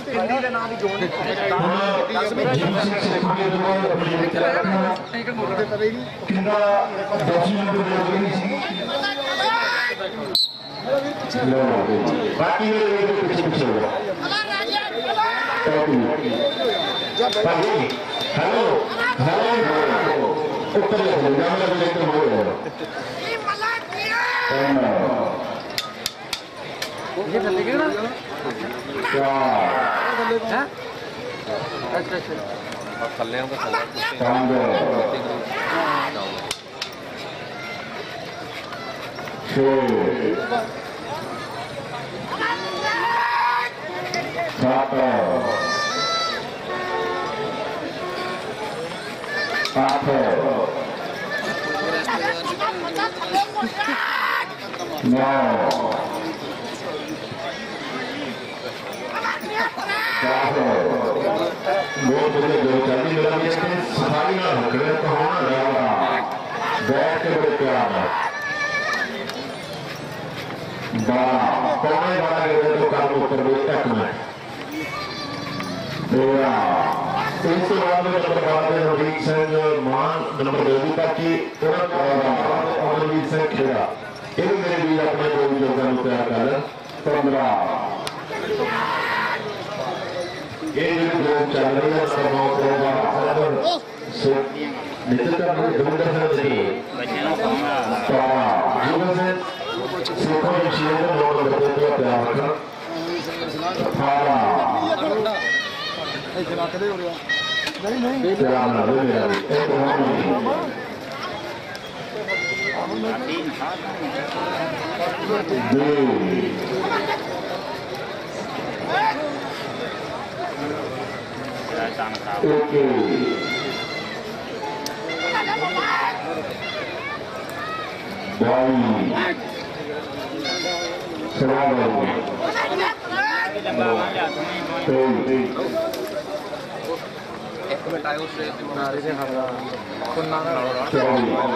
ਹਿੰਦੀ ਦੇ ਨਾਂ ਦੀ ਜੋਨ ਕਿੰਨਾ ਦੋਸ਼ੀ ਨੂੰ ਬੋਲ ਰਹੀ ਸੀ ਲੋ ਬਾਕੀ ਇਹ ਪਿੱਛੇ ਪਿੱਛੇ ਹੋ ਭਾਈ ਹੈਲੋ ਹੈਲੋ ਉੱਪਰ ਲੈ ਜਾਓ ਜਾਮਲਾ ਵੀ ਲੈ ਕੇ ਹੋ ਰਿਹਾ Satu. Satu. Satu. Satu. गोपले गोचारी लगी है सफ़ाई ना हकड़े तो होना रहेगा बैठ के बड़े प्यार है। बारह पौने बारह के बजे तो दुकान ऊपर भी तक में। तेरह तो इस बार में नंबर बारह हरवीर सिंह मान नंबर देवी की तुरंत और अमरवीर सिंह खेड़ा इन मेरे वीर अपने को भी योगदान कर पंद्रह ಏನಿದ್ರು ಚಂದ್ರಯ್ಯ ಸರ್ವೋದಯ ಹಲವರು ನಿಜಕ್ಕೂ ದುಂಡದಲ್ಲಿ ತಮ್ಮ ಜೀವನ ಸುಖ ವಿಷಯವನ್ನು ನೋಡಲು ಪ್ರಯತ್ನ जी ได้ตามข่าวบอลสลาบอลตูตีนาริเซฮับลาคนนั้นจอม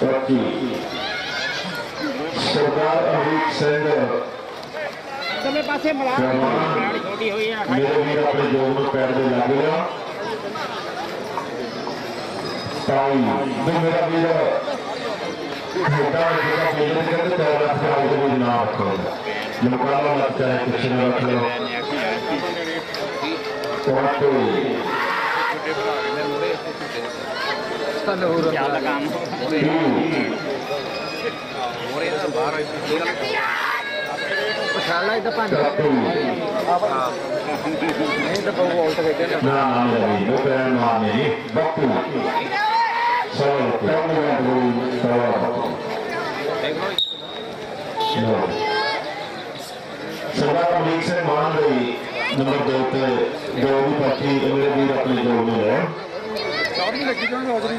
Thank you. Sardar Amrit Sander તમે પાસે મલાડ છોડી હોય આ ખાલી આપણે જોરનો પેર દે લાગેલા તાઈ દો મેરા વીર छोटा छोटा पेड़ कर तो आप को ना करो लमकाला मत चाहे कुछ ना रख लो। तो छोटे भरा ने मुरे काम Masalah itu pan. Ini dapat wall terkejut. Nah, ini bukan mami, batu. So, kamu yang belum tahu. सरदार अमीर सिंह मान रही नंबर दो पे दो विपक्षी अमीर वीर अपने जोड़ में है चौदहवीं लगी जाएंगे हाजरी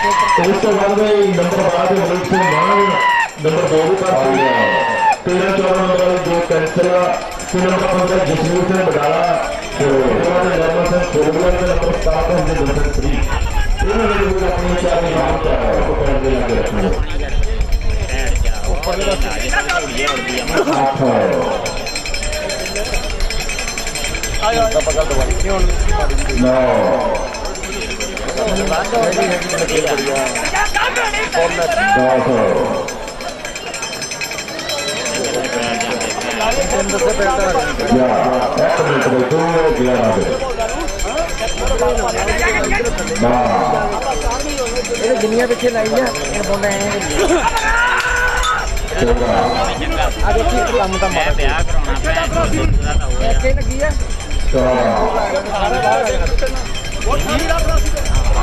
उसके बाद में नंबर बारह में मलिक सिंह मान नंबर दो के पास तेरह चौदह नंबर वाले जो कैंसर फिर नंबर पंद्रह जसवीर सिंह बडाला जर्मन सिंह सोलह नंबर सतारह हमने दर्शन श्री अपने चार नाम क्या है उसको पहन के लाके रखना आयो पकड़ दो भाई नौ ਰੋਣਾ ਲਓ ਜੀ ਬਾਕੀ ਜਿਹੜੇ ਵੀਰਾਂ ਲਾਈਨ ਤੋਂ ਪਿੱਛੇ ਹੋ ਗਏ ਆ ਹੈਲੋ ਪਿੱਛੇ ਹੋ ਗਏ ਮੇਰਾ ਵੀਰ ਕਾ ਦੂੰਗਾ ਵਧੀਆ ਜੋ ਵਧੀਆ ਚੱਲੀ ਜਾਂਦਾ ਦੇਖ ਲੈ ਬਹੁਤ ਵਧੀਆ ਕਰਨਾ ਉਹ ਹੰਗ ਗਿਆ ਨਵਾਂ ਸੀ ਨਾ ਸਵੇਰੇ ਪਾਇਆ ਤਾਂ ਇਸ ਤੋਂ ਬਾਅਦ ਵੀ ਨੰਬਰ ਬਾਅਦ ਦੇ ਮਲਿਕ ਸਿੰਘ ਮਾਨ ਨੰਬਰ 2 ਦੇ ਪਾਸ ਹੋ ਗਿਆ 13 14 ਨੰਬਰ ਵਾਲੇ ਦੋ ਕੈਂਸਰ ਤੇ ਨੰਬਰ 15 ਜਸਵੀਰ ਸਿੰਘ ਬਡਾਲਾ ਤੇ ਉਹਨਾਂ ਦੇ ਨੰਬਰ ਸਿੰਘ ਫੁੱਟਬਾਲ ਦੇ ਨੰਬਰ 17 ਦੇ ਨੰਬਰ 3 ਇਹਨਾਂ ਨੇ ਵੀ ਆਪਣੀ ਚਾਰ ਦੇ ਨਾਮ ਤੇ ਉਹ ਪੈਰ ਦੇ ਲੱਗੇ ਰੱਖਣੇ ਪੈਰ ਜਾ ਉੱਪਰ ਦੇ ਪਾਸੇ ਹੋਈ ਉੜਦੀ ਆ ਅੱਠ ਆਇਆ ਪਕੜ ਦਵਾਈ ਹੁਣ ਨੌ ਦਸ या एक मिनट बैठो ग्यारह पे वाह ਇਹ ਦੁਨੀਆ ਪਿੱਛੇ ਲਾਈ ਨਾ ਇਹ ਬੋਲਦਾ ਐ चौका ਆ ਦੇਖੀ ਇੱਕ ਕੰਮ ਤਾਂ ਮੈਂ ਵਿਆਹ ਕਰਾਉਣਾ ਭੈਣ ਚੋਦ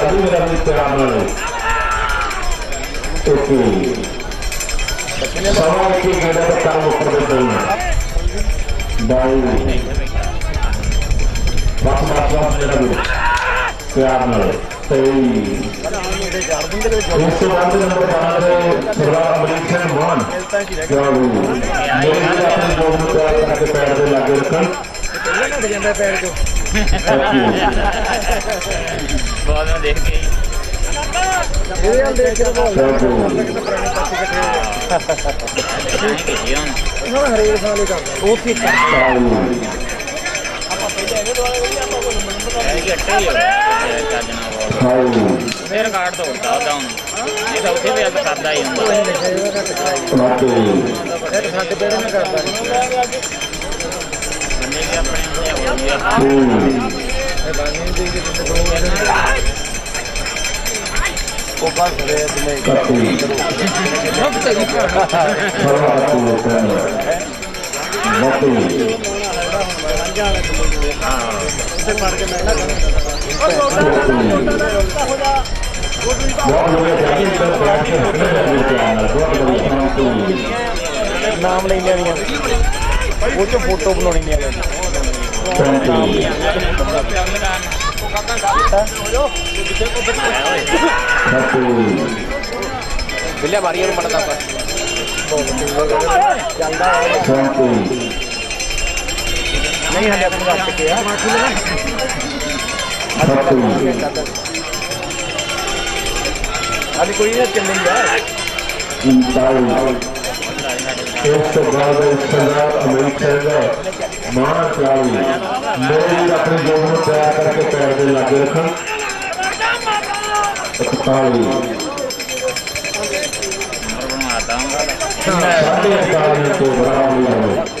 Kaduna Mustaramani. Oke. Sama mungkin ada number 12 ਦੇ ਸਰਦਾਰ ਅਮਰੀਕ ਸਿੰਘ ਮਾਨ ਚਲੋ ਮੇਰੇ ਵੀ ਆਪਣੇ ਜੋਬ ਨੂੰ ਤਿਆਰ ਕਰਕੇ ਪੈਰ ਦੇ ਲਾਗੇ ਰੱਖਣ ਪਹਿਲਾਂ ਲੱਗ ਜਾਂਦਾ ਪੈਰ ਚੋਂ ਬਹੁਤ ਨੂੰ ਦੇਖ ਕੇ ਹੀ। ਇਹਦੇ ਨਾਲ ਦੇਖ ਕੇ ਬੋਲ ਚਲੋ ਨਹੀਂ ਕੀਤੀ ਹੁਣ ਇਹਨਾਂ ਦਾ ਹਰੇਕ ਸਾਲ ਹੀ ਕਰਦਾ ਉਹ ਕੀ ਕਰਦਾ ਇਹ ਕਿ ਅੱਟੇ ਹੀ ਹੋ ਗਿਆ ਚੱਜ ਨਾਲ ਬੋਲ ਹਾਈ ਫਿਰ ਕਾਰਡ ਤੋੜਦਾ ਉਹਦਾ ਹੁਣ ਇਹ ਤਾਂ ਉੱਥੇ ਵੀ ਅੱਜ ਕਰਦਾ ਹੀ ਹੁੰਦਾ ਇਹਦਾ ਘੱਟ ਕਰਾਈ ਬਾਕੀ ਇਹ ਸਾਡੇ ਪੇੜੇ ਨਾਲ ਕਰਦਾ ਨਾਮ ਲੈ ਲੈਣੀਆਂ ਉਹ ਚ ਫੋਟੋ ਬਣਾਉਣੀ ਨਹੀਂ ਆ बिल्ला मारिए नु पड़ता पर नहीं हले अपन का के यार बाकी लगा अभी कोई ना चल नहीं यार इंसान एक सौ बारह एक सौ अमेरिका माँ चालू मेरे अपने जोड़ में तैयार करके पैर के लागे रखन इकताली साढ़े इकतालीस तो बराबर है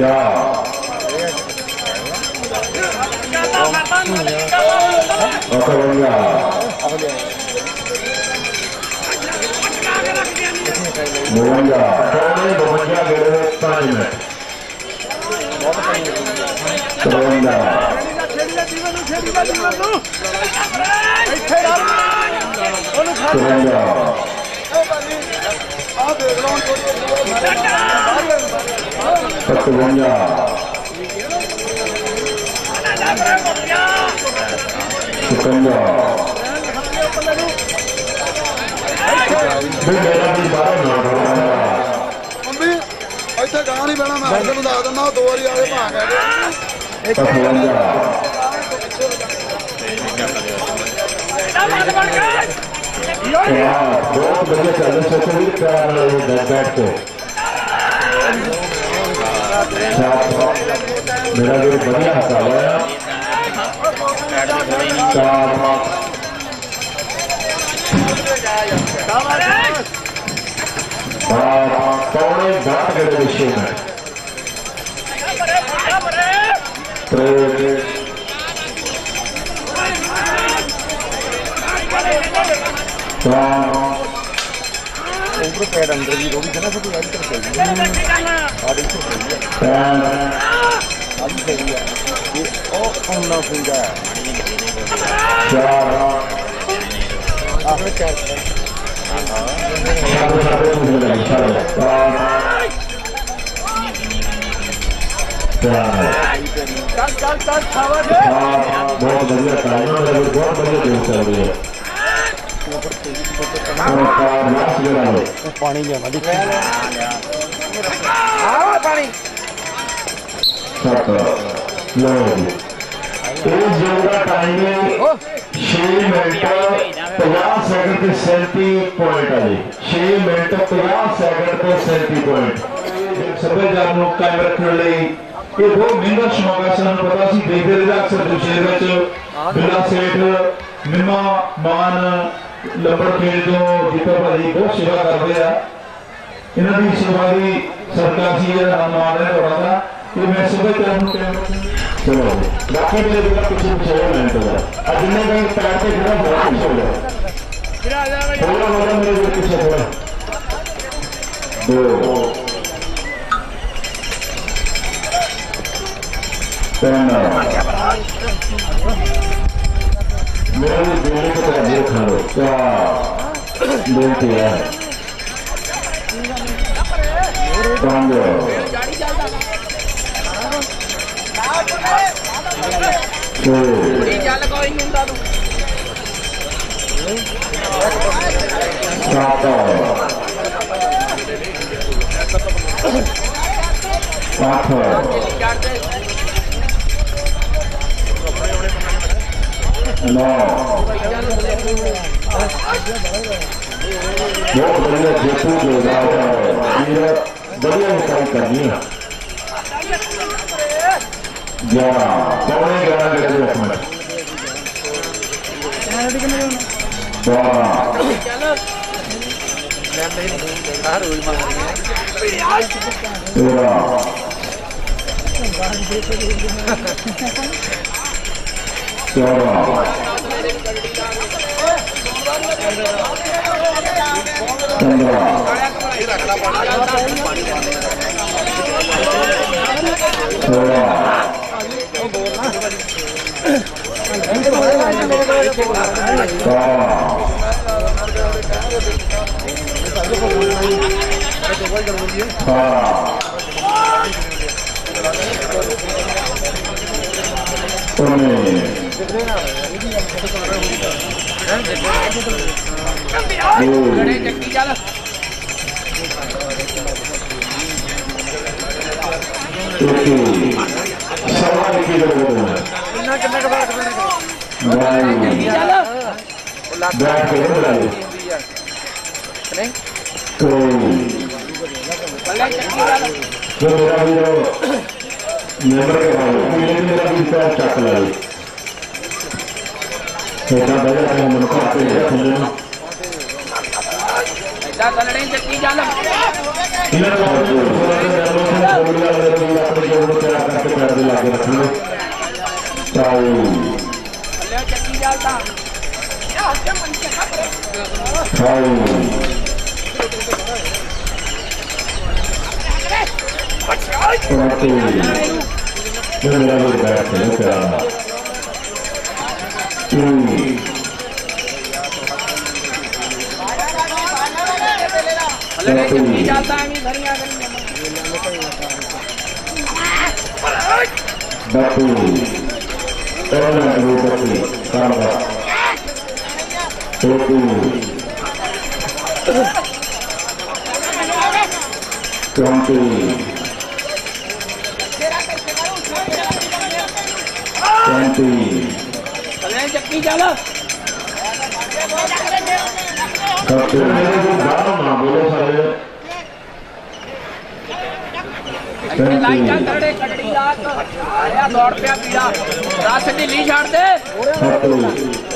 야. 어서 오냐. 뭐냐. 돈을 뭐냐, 그래, 빠지네. 들어온다. 들어온다. ਸਤਵੰਜਾ ਸਤਵੰਜਾ ਵੀ ਮੇਰਾ ਵੀ ਬਾਹਰ ਨਾ ਮੰਮੀ ਇੱਥੇ ਗਾਂ ਨਹੀਂ ਬਹਿਣਾ ਮੈਂ ਤੈਨੂੰ ਦੱਸ ਦਿੰਦਾ ਦੋ ਵਾਰੀ ਆਲੇ ਭਾਗ ਆ ਗਏ ਸਤਵੰਜਾ बहुत बढ़िया चल रहा प्यार बैठ बैठ को मेरा जो बढ़िया हाथ आया पौने घाट गए विषय में तो पैर अंदर भी रोड़ी है ना फिर ऐड कर सही है और इसको सही है। सारी सही है। ये और कौना सुंदा चार आखिर चार चल चल चल बहुत बढ़िया बहुत बढ़िया पानी गया पानी इस जोन का टाइमिंग छह मिनट पचास सेकंड पे सैंती पॉइंट है जी छह मिनट पचास सेकंड पे सैंती पॉइंट सभ्याचार कायम रखने ये बहुत महँगा शौक है सर पता सी देखते रहता अक्सर शहर बिला सेठ निमा मान ਸੇਠ ਨਿਮਾ ਮਾਨ ਲੰਬੜ ਖੇਡ ਤੋਂ ਜੀਤਾ ਭਾਜੀ ਬਹੁਤ ਸੇਵਾ ਕਰਦੇ ਆ ਇਹਨਾਂ ਦੀ ਸੇਵਾ ਦੀ ਸਰਕਾਰ ਸੀ ਜਿਹੜਾ ਨਾਮ ਆ ਰਿਹਾ ਤੁਹਾਡਾ ਦਾ ਇਹ ਮੈਂ ਸੱਭਿਆਚਾਰ ਨੂੰ ਕਾਇਮ ਰੱਖਣ ਚਲੋ ਬਾਕੀ ਦੇ ਜਿਹੜਾ ਪਿੱਛੇ ਪਿੱਛੇ ਹੋ ਮਿੰਟ ਦਾ ਅੱਜ ਨੇ ਕਹੀਂ ਪੈਰ ਤੇ ਜਿਹੜਾ ਬਹੁਤ ਪਿੱਛੇ ਹੋ ਗਿਆ ਥੋੜਾ ਥੋੜਾ ਮੇਰੇ ਦੇ ਪਿੱਛੇ ਥੋੜਾ ਦੋ ਤਿੰਨ मेरे मेरे को तो मेरे खा लो क्या बोलते हैं समझो तो सात आठ नौ बहुत बढ़िया जयपुर जोरदार है बढ़िया निकाल करनी है ग्यारह पौने ग्यारह के लिए अपने बारह तेरह चौदह पंद्रह सोलह सत्रह उन्नीस Member kepada, member kita. छोटा बड़ा है मन को आते हैं खंडन ऐसा कलड़े से की जालम? इधर और जो बोलिया वाले बोल अपने जो वो तेरा करके कर दिला तो के। रख लो चाओ ले चक्की जालता या हत्या मन से चाओ चाओ तो मेरा बोल रहा है तेरा टू बटू बटू टोटू ट्वेंटी twenty. ਐ ਚੱਕੀ ਚੱਲ ਇੱਥੇ ਲਾਈ ਚੱਲ ਤੜੇ ਕੱਟੜੀ ਲਾਤ ਆਇਆ ਦੌੜ ਪਿਆ ਪੀੜਾ ਰਸ ਢਿੱਲੀ ਛੱਡ ਦੇ।